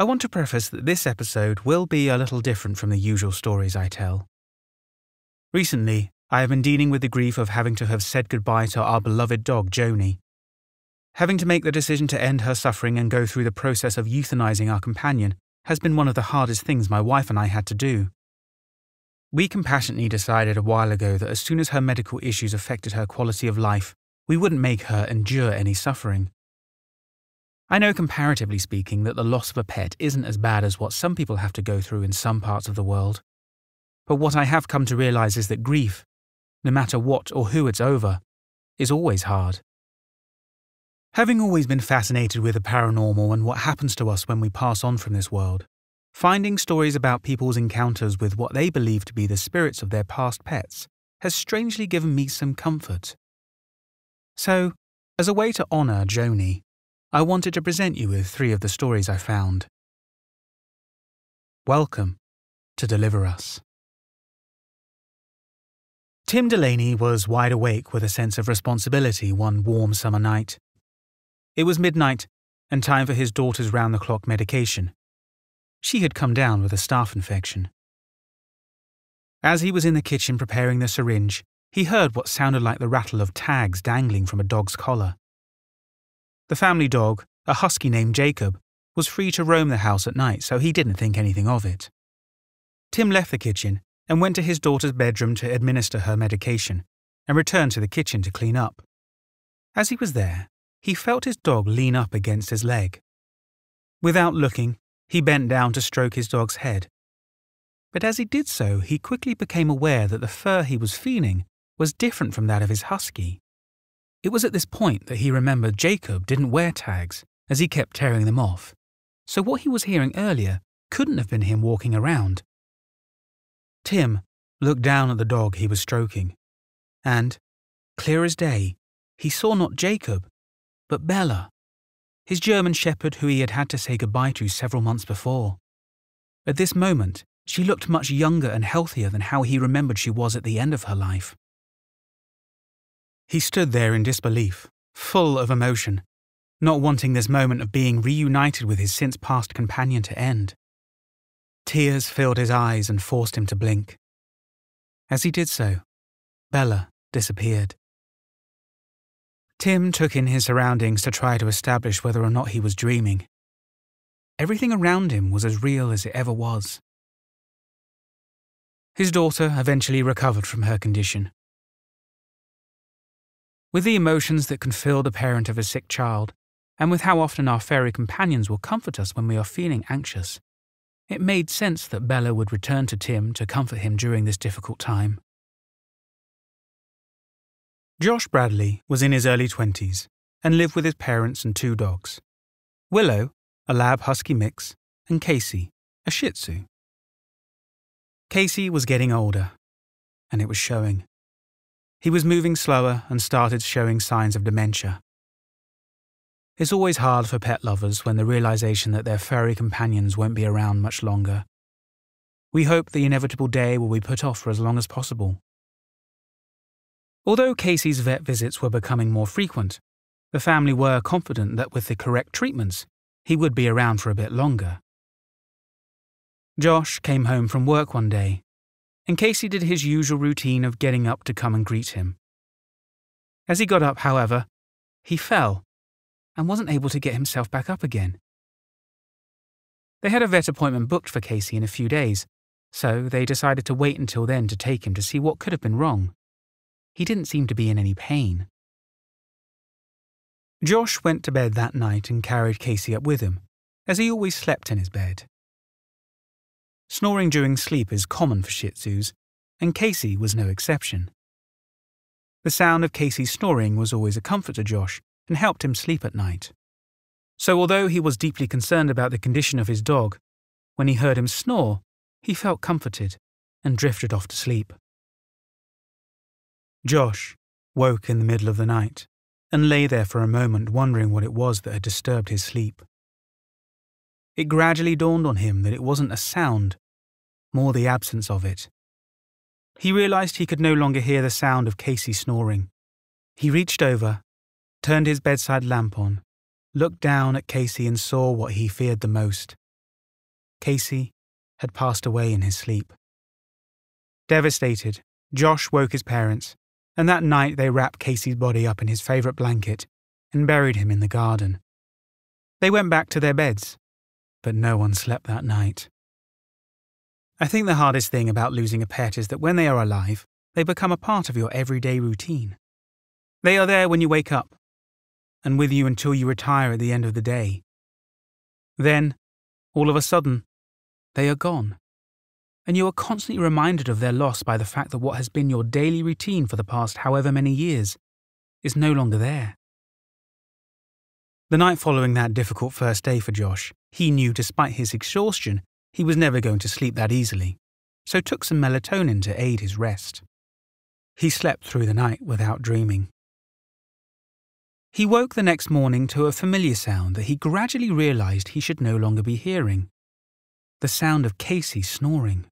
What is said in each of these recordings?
I want to preface that this episode will be a little different from the usual stories I tell. Recently, I have been dealing with the grief of having to have said goodbye to our beloved dog, Joni. Having to make the decision to end her suffering and go through the process of euthanizing our companion has been one of the hardest things my wife and I had to do. We compassionately decided a while ago that as soon as her medical issues affected her quality of life, we wouldn't make her endure any suffering. I know, comparatively speaking, that the loss of a pet isn't as bad as what some people have to go through in some parts of the world. But what I have come to realize is that grief, no matter what or who it's over, is always hard. Having always been fascinated with the paranormal and what happens to us when we pass on from this world, finding stories about people's encounters with what they believe to be the spirits of their past pets has strangely given me some comfort. So, as a way to honour Joni, I wanted to present you with three of the stories I found. Welcome to Deliver Us. Tim Delaney was wide awake with a sense of responsibility one warm summer night. It was midnight and time for his daughter's round the clock medication. She had come down with a staph infection. As he was in the kitchen preparing the syringe, he heard what sounded like the rattle of tags dangling from a dog's collar. The family dog, a husky named Jacob, was free to roam the house at night, so he didn't think anything of it. Tim left the kitchen and went to his daughter's bedroom to administer her medication, and returned to the kitchen to clean up. As he was there, he felt his dog lean up against his leg. Without looking, he bent down to stroke his dog's head. But as he did so, he quickly became aware that the fur he was feeling was different from that of his husky. It was at this point that he remembered Jacob didn't wear tags, as he kept tearing them off. So what he was hearing earlier couldn't have been him walking around. Tim looked down at the dog he was stroking, and, clear as day, he saw not Jacob, but Bella, his German shepherd who he had had to say goodbye to several months before. At this moment, she looked much younger and healthier than how he remembered she was at the end of her life. He stood there in disbelief, full of emotion, not wanting this moment of being reunited with his since past companion to end. Tears filled his eyes and forced him to blink. As he did so, Bella disappeared. Tim took in his surroundings to try to establish whether or not he was dreaming. Everything around him was as real as it ever was. His daughter eventually recovered from her condition with the emotions that can fill the parent of a sick child, and with how often our fairy companions will comfort us when we are feeling anxious, it made sense that Bella would return to Tim to comfort him during this difficult time. Josh Bradley was in his early 20s and lived with his parents and two dogs Willow, a lab husky mix, and Casey, a shih tzu. Casey was getting older, and it was showing. He was moving slower and started showing signs of dementia. It's always hard for pet lovers when the realization that their furry companions won't be around much longer. We hope the inevitable day will be put off for as long as possible. Although Casey's vet visits were becoming more frequent, the family were confident that with the correct treatments, he would be around for a bit longer. Josh came home from work one day and Casey did his usual routine of getting up to come and greet him. As he got up, however, he fell and wasn't able to get himself back up again. They had a vet appointment booked for Casey in a few days, so they decided to wait until then to take him to see what could have been wrong. He didn't seem to be in any pain. Josh went to bed that night and carried Casey up with him, as he always slept in his bed. Snoring during sleep is common for Shih Tzus, and Casey was no exception. The sound of Casey's snoring was always a comfort to Josh and helped him sleep at night. So, although he was deeply concerned about the condition of his dog, when he heard him snore, he felt comforted and drifted off to sleep. Josh woke in the middle of the night and lay there for a moment wondering what it was that had disturbed his sleep. It gradually dawned on him that it wasn't a sound, more the absence of it. He realized he could no longer hear the sound of Casey snoring. He reached over, turned his bedside lamp on, looked down at Casey and saw what he feared the most Casey, had passed away in his sleep. Devastated, Josh woke his parents, and that night they wrapped Casey's body up in his favourite blanket and buried him in the garden. They went back to their beds, but no one slept that night. I think the hardest thing about losing a pet is that when they are alive, they become a part of your everyday routine. They are there when you wake up, and with you until you retire at the end of the day. Then, all of a sudden, they are gone. And you are constantly reminded of their loss by the fact that what has been your daily routine for the past however many years is no longer there. The night following that difficult first day for Josh, he knew despite his exhaustion, he was never going to sleep that easily, so took some melatonin to aid his rest. He slept through the night without dreaming. He woke the next morning to a familiar sound that he gradually realized he should no longer be hearing the sound of Casey snoring.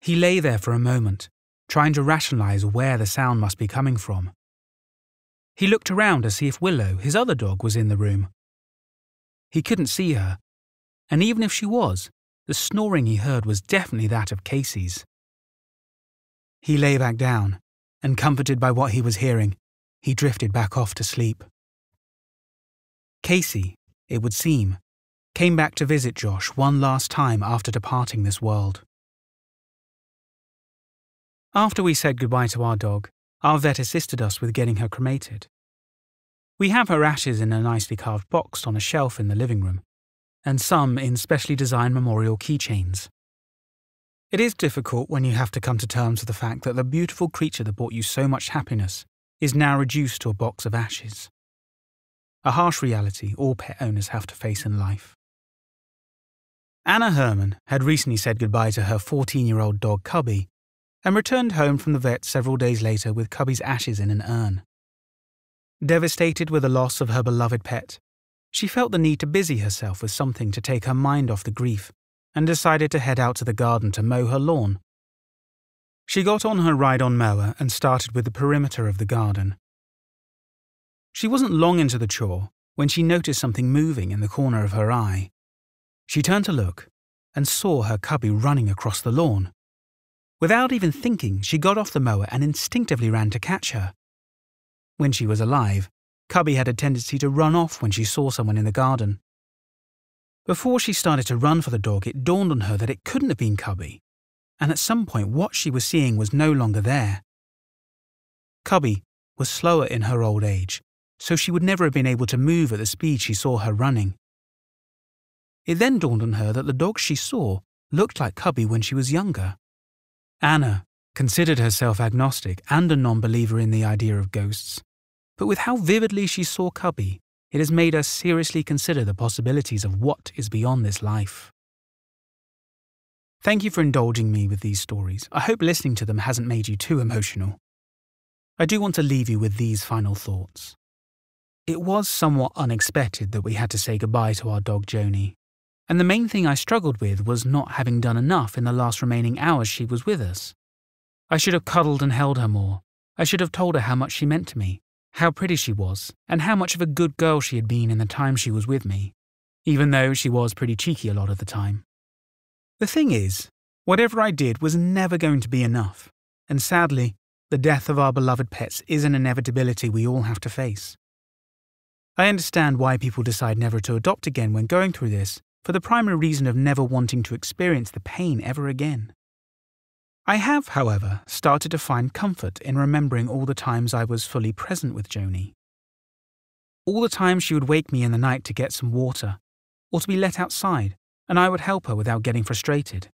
He lay there for a moment, trying to rationalize where the sound must be coming from. He looked around to see if Willow, his other dog, was in the room. He couldn't see her, and even if she was, the snoring he heard was definitely that of Casey's. He lay back down, and comforted by what he was hearing, he drifted back off to sleep. Casey, it would seem, came back to visit Josh one last time after departing this world. After we said goodbye to our dog, our vet assisted us with getting her cremated. We have her ashes in a nicely carved box on a shelf in the living room, and some in specially designed memorial keychains. It is difficult when you have to come to terms with the fact that the beautiful creature that brought you so much happiness is now reduced to a box of ashes. A harsh reality all pet owners have to face in life. Anna Herman had recently said goodbye to her 14 year old dog Cubby and returned home from the vet several days later with Cubby's ashes in an urn. Devastated with the loss of her beloved pet, she felt the need to busy herself with something to take her mind off the grief and decided to head out to the garden to mow her lawn. She got on her ride on mower and started with the perimeter of the garden. She wasn't long into the chore when she noticed something moving in the corner of her eye. She turned to look and saw her cubby running across the lawn. Without even thinking, she got off the mower and instinctively ran to catch her. When she was alive, Cubby had a tendency to run off when she saw someone in the garden. Before she started to run for the dog, it dawned on her that it couldn't have been Cubby, and at some point what she was seeing was no longer there. Cubby was slower in her old age, so she would never have been able to move at the speed she saw her running. It then dawned on her that the dog she saw looked like Cubby when she was younger. Anna considered herself agnostic and a non believer in the idea of ghosts, but with how vividly she saw Cubby, it has made her seriously consider the possibilities of what is beyond this life. Thank you for indulging me with these stories. I hope listening to them hasn't made you too emotional. I do want to leave you with these final thoughts. It was somewhat unexpected that we had to say goodbye to our dog Joni, and the main thing I struggled with was not having done enough in the last remaining hours she was with us. I should have cuddled and held her more. I should have told her how much she meant to me, how pretty she was, and how much of a good girl she had been in the time she was with me, even though she was pretty cheeky a lot of the time. The thing is, whatever I did was never going to be enough, and sadly, the death of our beloved pets is an inevitability we all have to face. I understand why people decide never to adopt again when going through this, for the primary reason of never wanting to experience the pain ever again. I have, however, started to find comfort in remembering all the times I was fully present with Joni. All the times she would wake me in the night to get some water, or to be let outside, and I would help her without getting frustrated.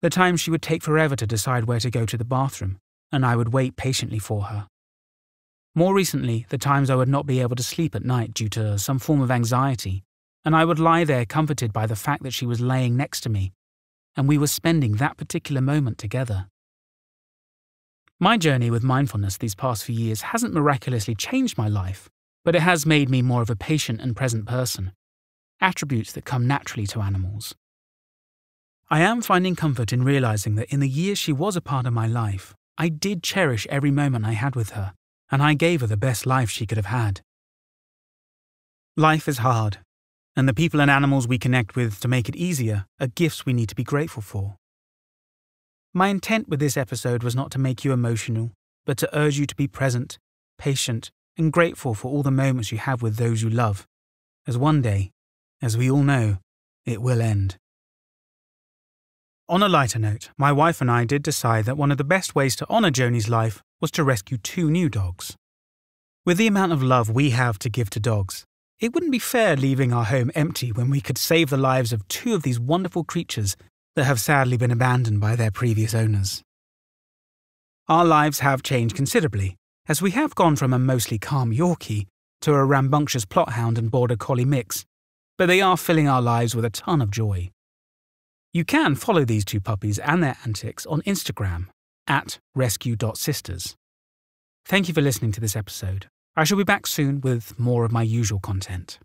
The times she would take forever to decide where to go to the bathroom, and I would wait patiently for her. More recently, the times I would not be able to sleep at night due to some form of anxiety, and I would lie there comforted by the fact that she was laying next to me, and we were spending that particular moment together. My journey with mindfulness these past few years hasn't miraculously changed my life, but it has made me more of a patient and present person, attributes that come naturally to animals. I am finding comfort in realizing that in the years she was a part of my life, I did cherish every moment I had with her, and I gave her the best life she could have had. Life is hard, and the people and animals we connect with to make it easier are gifts we need to be grateful for. My intent with this episode was not to make you emotional, but to urge you to be present, patient, and grateful for all the moments you have with those you love, as one day, as we all know, it will end. On a lighter note, my wife and I did decide that one of the best ways to honour Joni's life was to rescue two new dogs. With the amount of love we have to give to dogs, it wouldn't be fair leaving our home empty when we could save the lives of two of these wonderful creatures that have sadly been abandoned by their previous owners. Our lives have changed considerably, as we have gone from a mostly calm Yorkie to a rambunctious Plott Hound and Border Collie mix, but they are filling our lives with a ton of joy. You can follow these two puppies and their antics on Instagram at rescue.sisters. Thank you for listening to this episode. I shall be back soon with more of my usual content.